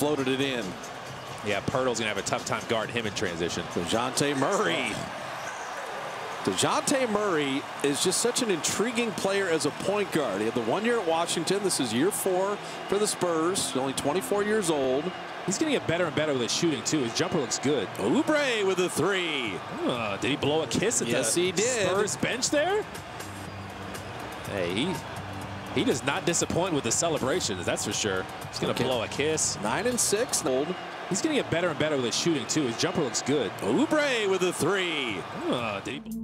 floated it in. Yeah, Poeltl's going to have a tough time guarding him in transition. DeJounte Murray. DeJounte Murray is just such an intriguing player as a point guard. He had the one year at Washington. This is year four for the Spurs. He's only 24 years old. He's going to get better and better with his shooting, too. His jumper looks good. Oubre with a three. Did he blow a kiss at yes, the he did. Spurs bench there? Hey, he does not disappoint with the celebrations, that's for sure. He's going to okay. blow a kiss. Nine and six. Old. He's going to get better and better with his shooting, too. His jumper looks good. Oubre with a three. Ah, oh, did he...